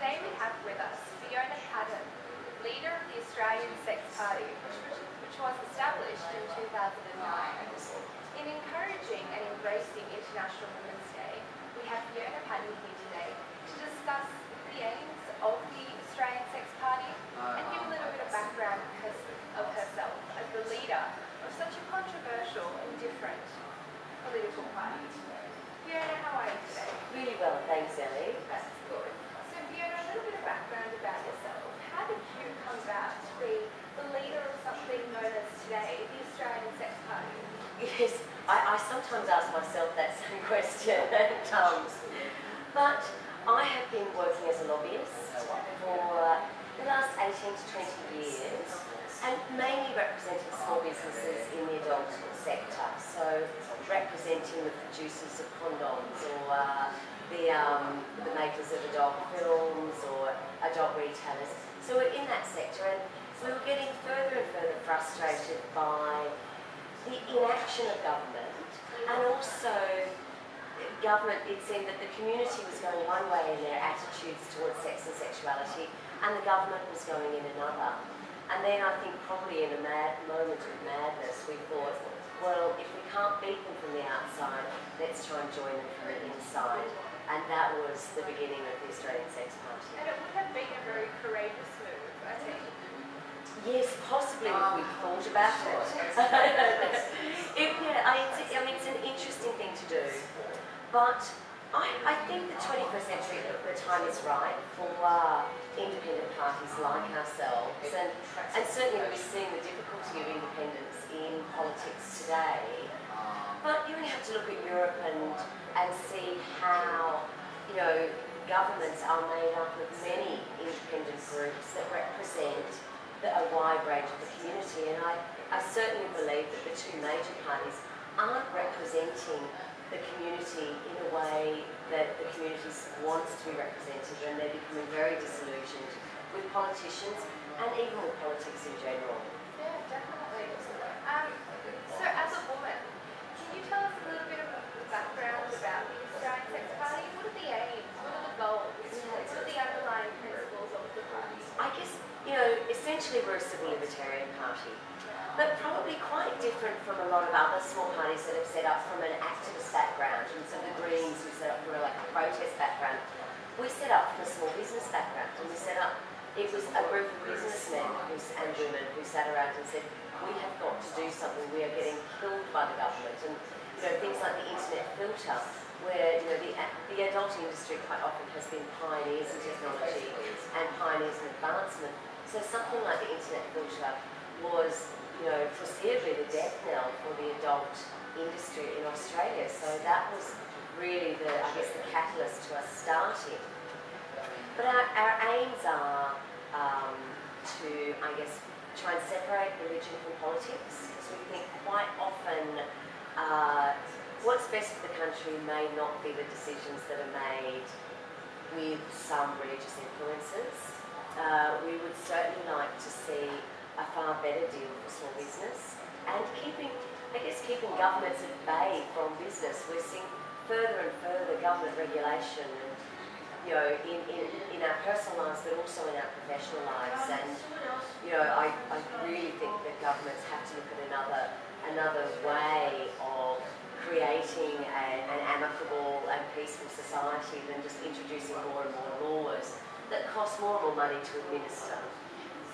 Today we have with us Fiona Patten, leader of the Australian Sex Party, which, which was established in 2009. In encouraging and embracing International Women's Day, we have Fiona Patten here today to discuss the aims of the Australian Sex Party and give a little bit of background of herself as the leader of such a controversial and different political party. Fiona, how are you today? Really well, thanks, Elly. That's good. So Fiona, a little bit of background about yourself. How did you come about to be the leader of something known as today the Australian Sex Party? Yes, I, I sometimes ask myself that same question at times. But I have been working as a lobbyist for the last 18 to 20 years and mainly representing small businesses in the adult sector. So representing the producers of condoms or uh, the, um, the makers of adult films or adult retailers. So we're in that sector and we were getting further and further frustrated by the inaction of government and also government, it seemed that the community was going one way in their attitudes towards sex and sexuality and the government was going in another. And then I think probably in a mad moment of madness, we thought, well, if we can't beat them from the outside, let's try and join them from the inside. And that was the beginning of the Australian Sex Party. And it would have been a very courageous move, I think. Yes, possibly if we thought about it. it yeah, I, I mean, it's an interesting thing to do. But I, I think the 21st century, the time is right for uh, independent parties like ourselves, and, and certainly we're seeing the difficulty of independence in politics today. But you only have to look at Europe and, and see how, you know, governments are made up of many independent groups that represent a wide range of the community. And I, I certainly believe that the two major parties aren't representing the community in a way that the community wants to be represented and they're becoming very disillusioned with politicians and even with politics in general. Yeah, definitely. Um, so as a woman, can you tell us a little bit of the background about the Australian Sex Party? What are the aims? What are the goals? What are the underlying principles of the party? I guess, you know, essentially we're a civil libertarian party but probably quite different from a lot of other small parties that have set up from an activist background. And so the Greens, who set up from a, like a protest background, we set up from a small business background, and we set up. It was a group of businessmen and women who sat around and said, "We have got to do something. We are getting killed by the government." And you know things like the internet filter, where you know the, the adult industry quite often has been pioneers in technology and pioneers in advancement. So something like the internet filter was you know, foreseeably the death knell for the adult industry in Australia. So that was really the, I guess, the catalyst to us starting. But our, our aims are um, to, I guess, try and separate religion from politics, because we think quite often uh, what's best for the country may not be the decisions that are made with some religious influences. Uh, we would certainly like to see a far better deal for small business and keeping, I guess, keeping governments at bay from business. We're seeing further and further government regulation and, you know, in, in, in our personal lives but also in our professional lives. And, you know, I, I really think that governments have to look at another, another way of creating a, an amicable and peaceful society than just introducing more and more laws that cost more and more money to administer.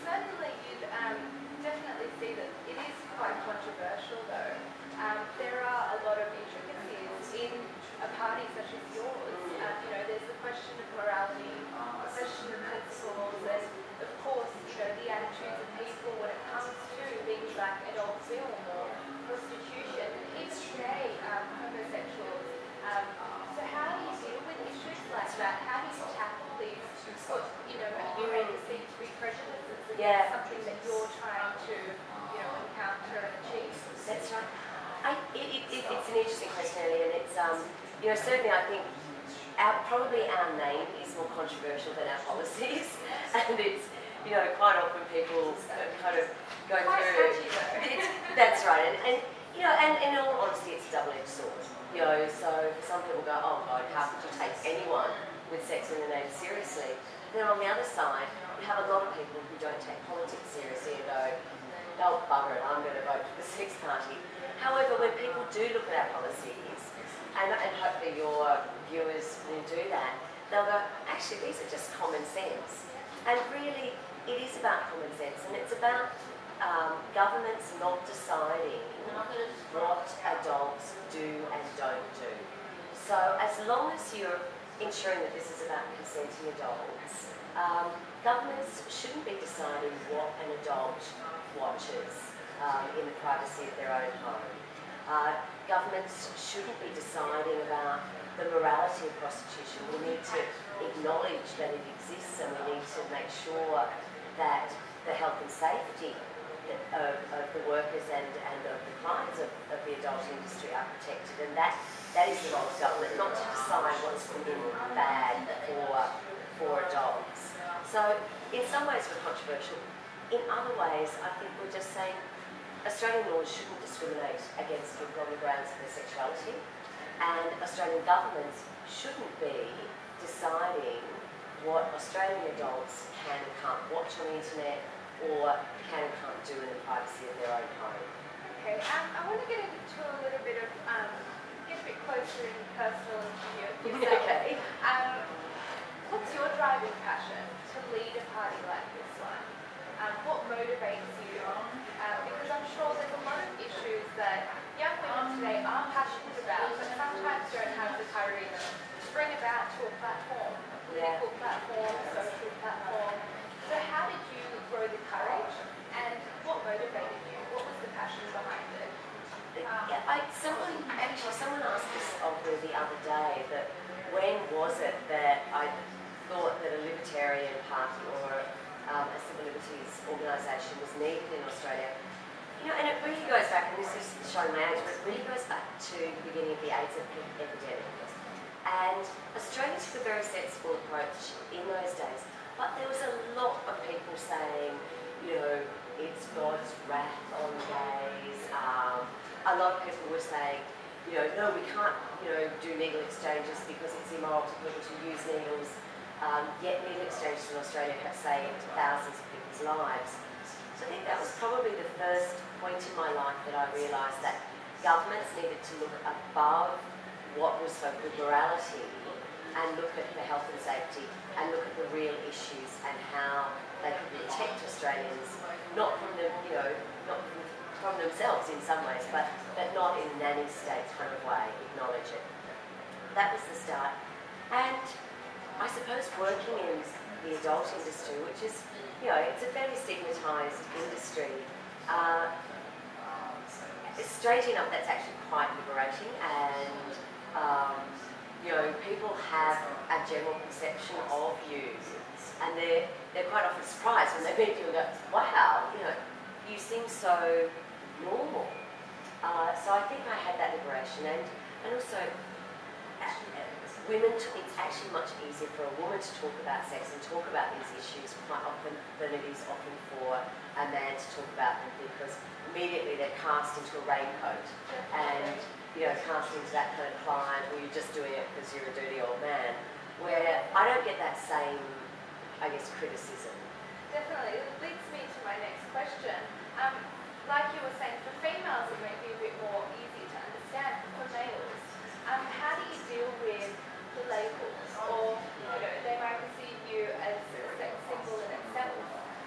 Certainly you um, definitely see that it is quite controversial though. Um, there are a lot of intricacies in a party such as yours. Um, you know, there's the question of morality, the question of principles, and of course, you know, the attitudes of people when it comes to things like adult film or prostitution, even today, um, homosexuals. Um, so how do you deal with issues like that? How you know, you really seem to be prejudices against Yeah. something that you're trying to, you know, encounter and achieve? That's right. I, it, it, it, it's an interesting question, Elly, and it's, um, you know, certainly I think our, probably our name is more controversial than our policies, and it's, you know, quite often people kind of go through. that's right, and, and you know, and, and in all honesty, it's a double-edged sword. You know, so some people go, oh God, how could you take anyone with sex in the name seriously? Then on the other side, you have a lot of people who don't take politics seriously and go, oh, bugger it, I'm going to vote for the Sex Party. However, when people do look at our policies, and, and hopefully your viewers will do that, they'll go, actually, these are just common sense. And really, it is about common sense, and it's about um, governments not deciding what adults do and don't do. So as long as you're ensuring that this is about consenting adults, um, governments shouldn't be deciding what an adult watches um, in the privacy of their own home. Uh, governments shouldn't be deciding about the morality of prostitution. We need to acknowledge that it exists and we need to make sure that the health and safety of, of the workers and, and of the clients of, of the adult industry are protected. And that, that is the role of government, not to decide what's good and bad for, for adults. So in some ways we're controversial. In other ways, I think we're just saying Australian laws shouldn't discriminate against people on the grounds of their sexuality, and Australian governments shouldn't be deciding what Australian adults can and can't watch on the internet or can and can't do in the privacy of their own home. Okay, um, I want to get into a little bit of, um, get a bit closer and personal into you, okay. Um, what's your driving passion to lead a party like this one? Um, what motivates you? Um, because I'm sure there's a lot of issues that young women today are passionate about, but sometimes don't have the courage to bring about to a platform, a Yeah. political platform, a social platform. So how did you grow the courage motivated you? What was the passion behind it? Yeah, I, someone actually someone asked this of me the other day that when was it that I thought that a libertarian party or um, a civil liberties organisation was needed in Australia. You know, and it really goes back, and this is showing my age, but it really goes back to the beginning of the AIDS epidemic. And Australia took a very sensible approach in those days, but there was a lot of people saying, you know, it's God's wrath on gays. Um, a lot of people were saying, you know, no, we can't, you know, do needle exchanges because it's immoral to people to use needles. Um, yet needle exchanges in Australia have saved thousands of people's lives. So I think that was probably the first point in my life that I realised that governments needed to look above what was for good morality and look at the health and safety and look at the real issues and how they can protect Australians, not from the, you know, not from, from themselves in some ways, but, but not in a nanny state kind of way, acknowledge it. That was the start. And I suppose working in the adult industry, which is, you know, it's a fairly stigmatised industry, uh, straight enough, that's actually quite liberating and, um, you know, people have a general perception of you. And they're, they're quite often surprised when they meet you and go, wow, you know, you seem so normal. Uh, so I think I had that liberation. And, and also uh, women, it's actually much easier for a woman to talk about sex and talk about these issues quite often than it is often for a man to talk about them because immediately they're cast into a raincoat. And you know cast into that kind of client or you're just doing it because you're a dirty old man. Where I don't get that same, I guess, criticism. Definitely. It leads me to my next question. Um, like you were saying, for females it may be a bit more easy to understand, but for males, um, how do you deal with the labels? Or, you know, they might perceive you as a sex symbol in itself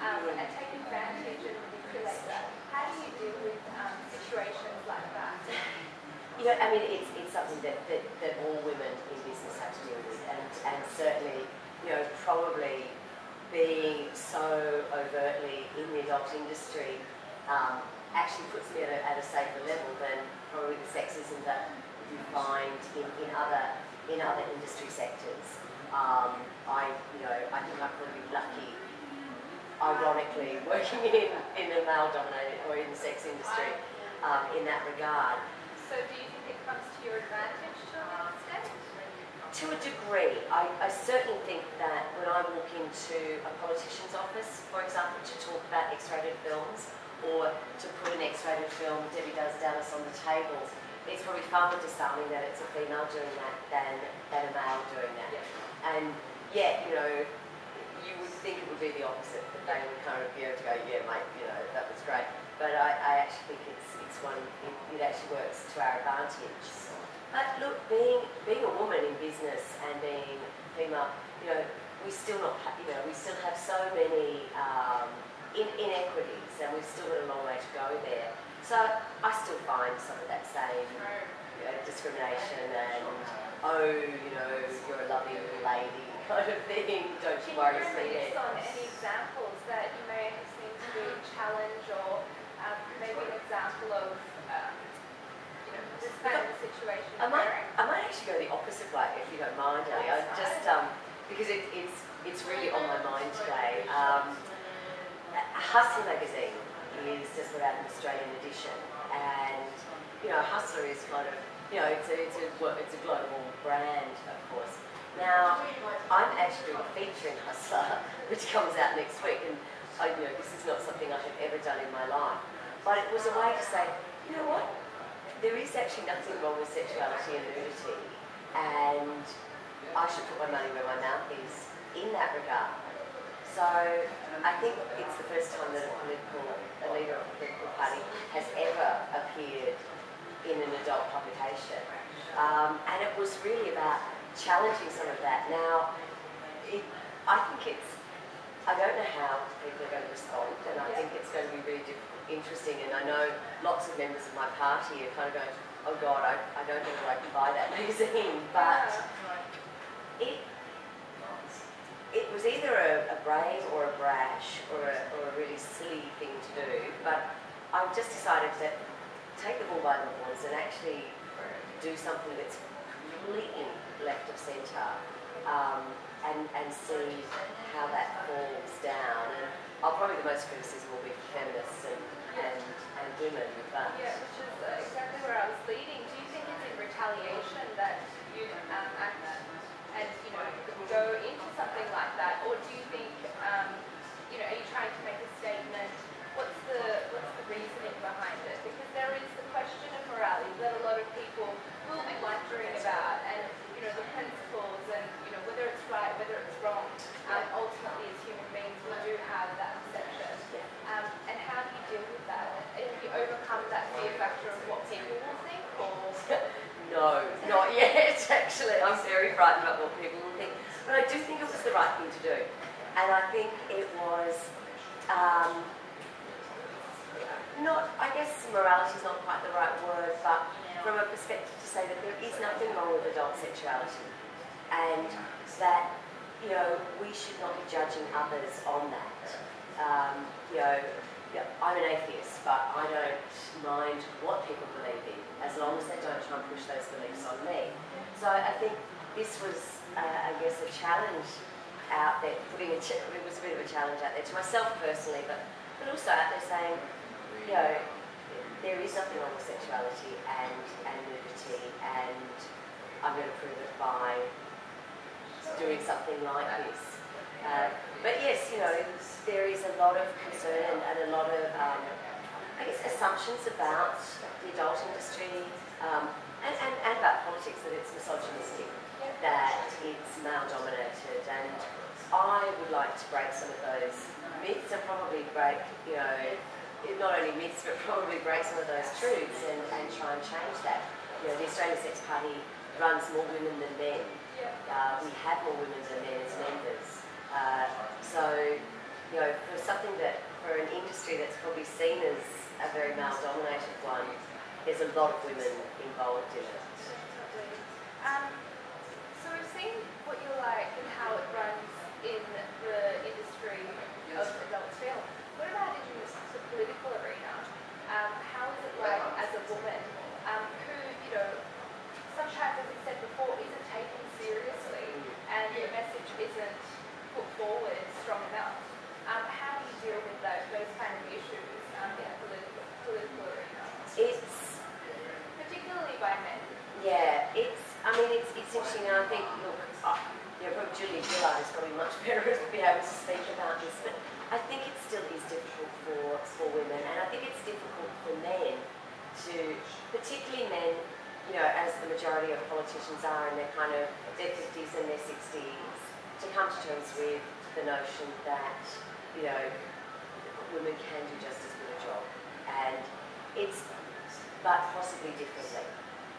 um, and take advantage and manipulate that. How do you deal with um, situations like that? You know, I mean, it's, it's something that, that, that all women in business have to deal with, and, and certainly, you know, probably being so overtly in the adult industry um, actually puts me at a, at a safer level than probably that you find in, in other in other industry sectors. Um, I, you know, I think I'm probably lucky, ironically, working in, in a male-dominated or in the sex industry um, in that regard. So do you think it comes to your advantage to an extent? To a degree, I, I certainly think that when I walk into a politician's office, for example, to talk about X-rated films or to put an X-rated film, Debbie Does Dallas, on the table, it's probably far more disarming that it's a female doing that than, than a male doing that. And yet, you know, you would think it would be the opposite, that they would kind of be able to go, yeah, mate, you know, that was great. But I, I actually think it's, it's one, it, it actually works to our advantage. But look, being, being a woman in business and being female, you know, we still not, you know, we still have so many um, in, inequities and we've still got a long way to go there. So I still find some of that same you know, discrimination and, oh, you know, you're a lovely little lady kind of thing, don't you Can you worry, sweethead. on any examples that you may have seen to be a challenge or um, maybe an example of, um, you know, this kind of situation I might. I might actually go the opposite way if you don't mind, Elly. I just um, because it, it's it's really on my mind today. Um, Hustler magazine is just put out an Australian edition, and you know Hustler is kind of you know it's a it's a it's a global brand, of course. Now I'm actually in Hustler, which comes out next week, and I, you know this is not something I have ever done in my life, but it was a way to say, you know what, there is actually nothing wrong with sexuality and nudity, and I should put my money where my mouth is in that regard. So I think it's the first time that a political, a leader of a political party has ever appeared in an adult publication. Um, and it was really about challenging some of that. Now, it, I think it's, I don't know how people are going to respond, and I think it's going to be really diff- interesting. And I know lots of members of my party are kind of going, oh God, I, I don't know if I can buy that magazine. But it, it was either a, a brave or a brash or a, or a really silly thing to do. But I've just decided to take the bull by the horns and actually do something that's completely left of centre um, and, and see how that falls down. And I'll probably the most criticism will be feminists and, and, and women. But Yeah, which is exactly where I was leading. Do you think it's in retaliation that you um, act and you know go into something like that, or do you think um, you know are you trying to make a statement? What's the what's the reasoning behind it? Because there is the question of morality that a lot of people will be wondering about, and you know the principles and you know whether it's right, whether it's wrong. Um, ultimately, as human beings, we do have that perception. Um, and how do you deal with that? Have you overcome that fear factor of what people will think, or no, not yet. Actually, I'm very frightened about what people will think. But I do think it was the right thing to do, and I think it was. Um, not, I guess morality is not quite the right word, but from a perspective to say that there is nothing wrong with adult sexuality and that, you know, we should not be judging others on that. Um, you know, yeah, I'm an atheist, but I don't mind what people believe in as long as they don't try and push those beliefs on me. So I think this was, uh, I guess, a challenge out there, putting a it was a bit of a challenge out there to myself personally, but, but also out there saying, you know, there is nothing wrong with sexuality and, and nudity, and I'm going to prove it by doing something like this. Uh, but yes, you know, there is a lot of concern and, and a lot of, um, I guess, assumptions about the adult industry um, and, and, and about politics that it's misogynistic, that it's male dominated, and I would like to break some of those myths and probably break, you know, not only myths, but probably break some of those truths and, and try and change that. You know, the Australian Sex Party runs more women than men. Uh, we have more women than men as members. Uh, so, you know, for something that, for an industry that's probably seen as a very male-dominated one, there's a lot of women involved in it. Um, so we've seen what you like and how it runs in the industry of adult film. What about in the political arena? Um, how is it like as a woman um, who, you know, sometimes, as we said before, isn't taken seriously and your message isn't put forward strong enough? Um, how do you deal with those, those kind of issues um, in the political, political arena, It's particularly by men? Yeah, it's. I mean, it's, it's interesting. And I think, look, uh, you know, probably Julia Gillard is probably much better to be able to speak about this, but I think it still is difficult for for women, and I think it's difficult for men to, particularly men, you know, as the majority of politicians are in their kind of their fifties and their sixties, to come to terms with the notion that, you know, women can do just as good a job. And it's, but possibly differently.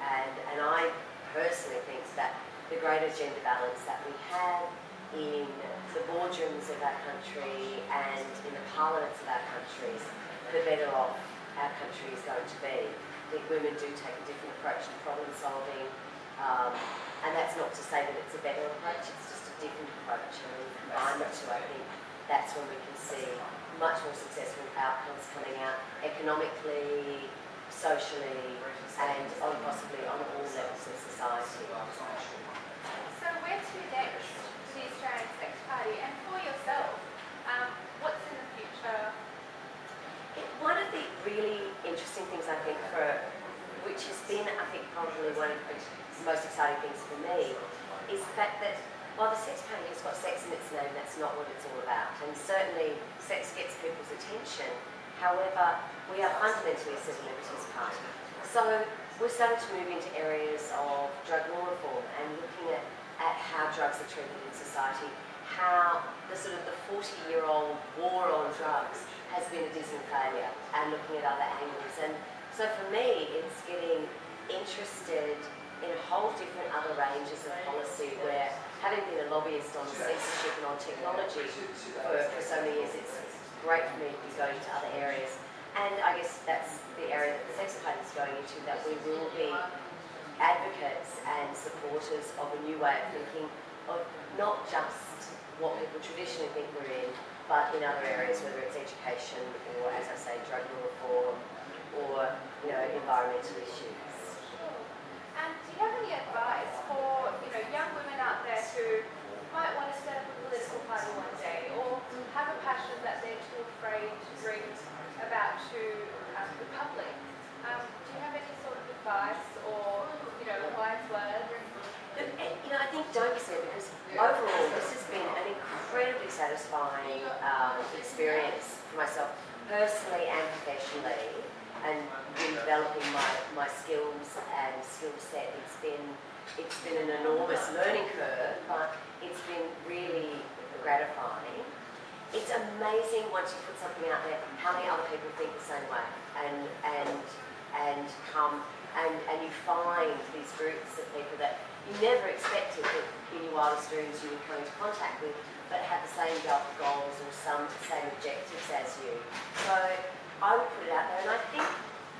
And, and I personally think that the greater gender balance that we have in the boardrooms of our country and in the parliaments of our countries, the better off our country is going to be. I think women do take a different approach to problem solving, um, and that's not to say that it's a better approach, it's just a different approach. And when we combine the two, I think that's when we can see much more successful outcomes coming out economically, socially, and on possibly on all levels of society. So where to next for the Australian Sex Party and for yourself? Um, what's in the future? One of the really interesting things I think for, which has been I think probably one of the most exciting things for me, is the fact that while the sex party has got sex in its name, that's not what it's all about. And certainly sex gets people's attention. However, we are fundamentally a civil liberties party. So we're starting to move into areas of drug law reform and looking at, at how drugs are treated in society, how the sort of the 40-year-old war on drugs has been a dismal failure and looking at other angles. And so for me, it's getting interested in a whole different other ranges of policy where having been a lobbyist on censorship and on technology for, for so many years, it's great for me to be going to other areas. And I guess that's the area that the Sex Party is going into, that we will be advocates and supporters of a new way of thinking of not just what people traditionally think we're in, but in other areas, whether it's education or, as I say, drug law reform or, you know, environmental issues. And do you have any advice for you know young women out there who might want to set up a political party one day or have a passion that they're too afraid to bring about to um, the public? Um, do you have any sort of advice or you know wise words? And, you know, I think don't be scared because overall this has been an incredibly satisfying um, experience for myself personally and professionally and developing my, my skills and skill set. It's been it's been an enormous learning curve, but it's been really gratifying. It's amazing once you put something out there how many other people think the same way and and and come and, and you find these groups of people that you never expected that in your wildest dreams you would come into contact with, but have the same goals or some same objectives as you. So I would put it out there, and I think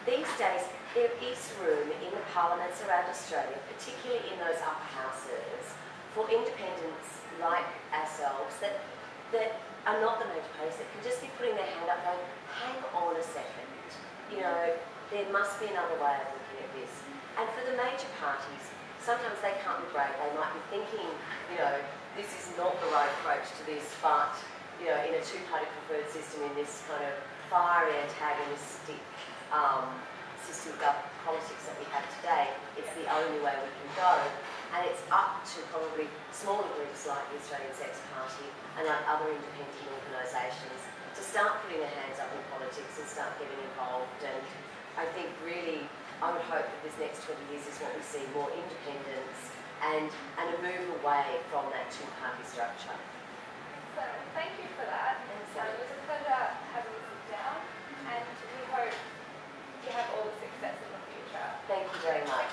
these days there is room in the parliaments around Australia, particularly in those upper houses, for independents like ourselves that that are not the major parties that can just be putting their hand up going, hang on a second, you know, there must be another way of this. And for the major parties, sometimes they can't be. They might be thinking, you know, this is not the right approach to this, but, you know, in a two-party preferred system, in this kind of fiery antagonistic um, system of politics that we have today, it's the only way we can go. And it's up to probably smaller groups like the Australian Sex Party and like other independent organisations to start putting their hands up in politics and start getting involved. And I think really, I would hope that this next 20 years is what we see more independence and, and a move away from that two-party structure. So thank you for that. And so it was a pleasure having you sit down and we hope you have all the success in the future. Thank you very much.